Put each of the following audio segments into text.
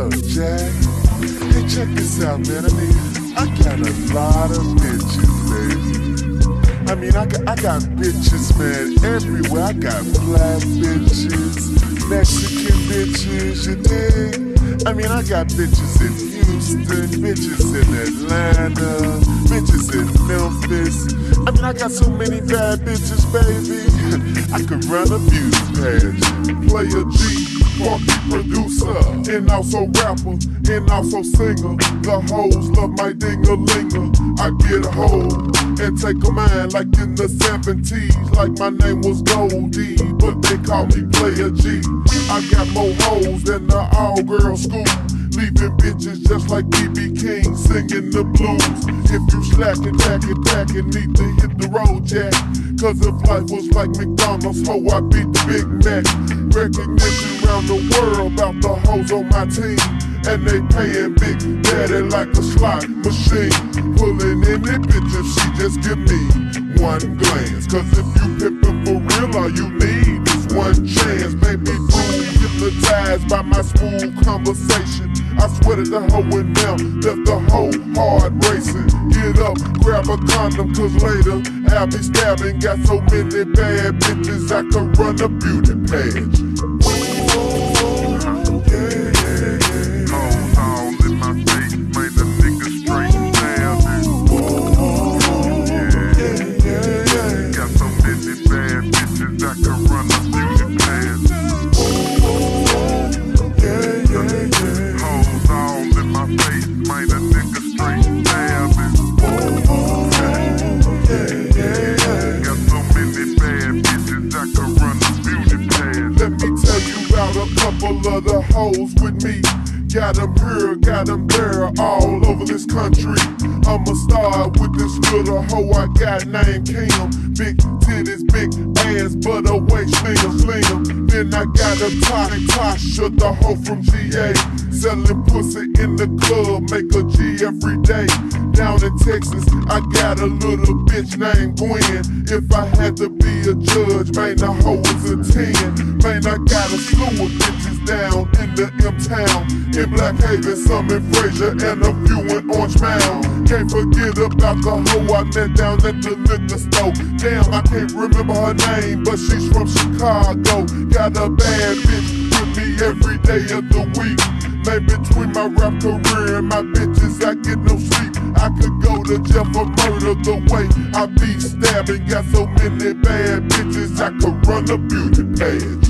up, Jack? Hey, check this out, man. I mean, I got a lot of bitches, baby. I mean, I got, I got bitches, man, everywhere. I got black bitches, Mexican bitches, you dig? I mean, I got bitches in Houston, bitches in Atlanta, bitches in Memphis. I mean, I got so many bad bitches, baby. I could run a beauty pageant. Playa G, funky producer, and also rapper, and also singer. The hoes love my ding-a-linger. I get a hold and take a man like in the 70s, like my name was Goldie, but they call me Playa G. I got more hoes than the all-girl school. Leaving bitches just like BB King singing the blues. If you slacking, tacking, tacking, need to hit the road, Jack. Cause if life was like McDonald's, ho, I beat the Big Mac. Recognition around the world about the hoes on my team. And they paying Big Daddy like a slot machine. Pulling in bitch if she just give me one glance. Cause if you pimpin' for real, all you need is one chance. Baby, boo, hypnotized by my smooth conversation. I swear the hoe went down, left the whole hard racing. Get up, grab a condom, cause later I'll be stabbing. Got so many bad bitches, I could run a beauty page. About a couple of the hoes with me. Got them here, got them there, all over this country. I'ma start with this little hoe I got named Kim. Big titties, big ass, but a waist slim, slim. Then I got a Tasha, the hoe from GA. Selling pussy in the club, make a G every day. Down in Texas, I got a little bitch named Gwen. If I had to be a judge, man, the hoe is a 10. Man, I got a slew of bitches down in the M town. In Black Haven, some in Frayser, and a few in Orange Mound. Can't forget about the hoe I met down at the liquor store. Damn, I can't remember her name, but she's from Chicago. Got a bad bitch with me every day of the week. Man, between my rap career and my bitches, I get no sleep. I could go to jail for murder the way I be stabbing. Got so many bad bitches, I could run a beauty page.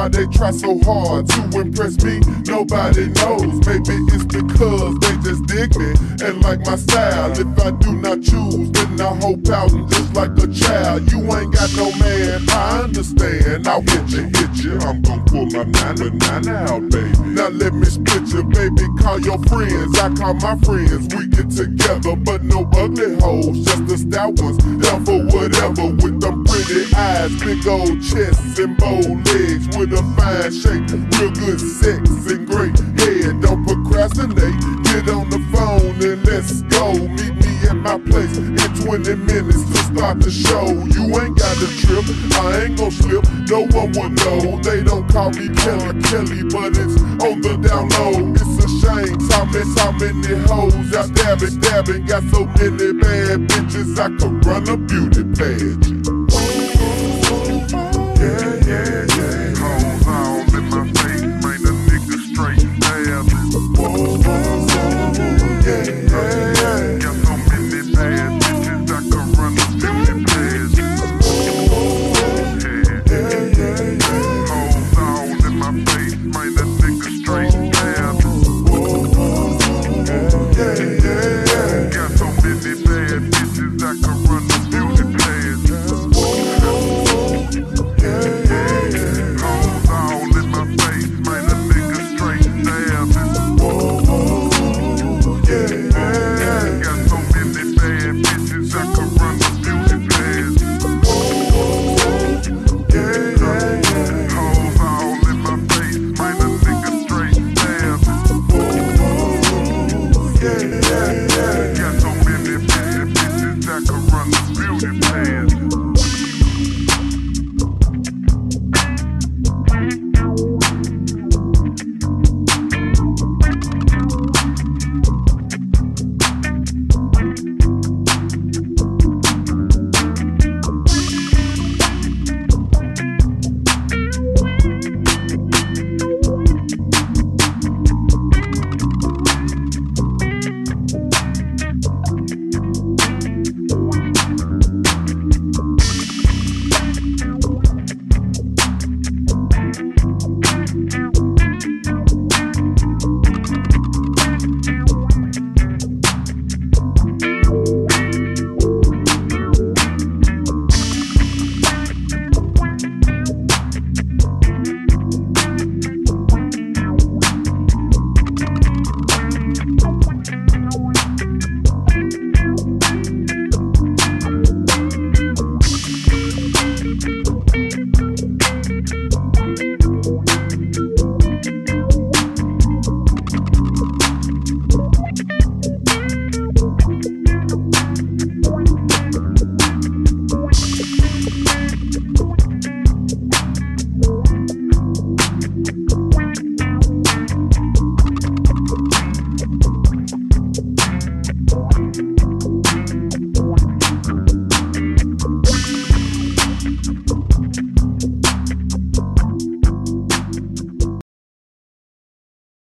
Why they try so hard to impress me? Nobody knows. Maybe it's because they just dig me and like my style. If I do not choose, then I hope out and just like a child. You ain't got no man, I understand. I'll hit you, hit you. I'm gonna pull my nine to nine out, baby. Now let me split you, baby. Call your friends, I call my friends. We get together, but no ugly hoes, just the stout ones. Down for whatever with them pretty eyes, big old chests and bold legs with a fine shape, real good sex and great head. Don't procrastinate, get on the phone and let's go. Meet me at my place in 20 minutes to start the show. You ain't got the trip, I ain't gon' slip. No one will know. They don't call me Kelly Kelly, but it's on the down low. It's a shame, many, how many hoes out dabbing, dabbing. Got so many bad bitches, I could run a beauty page.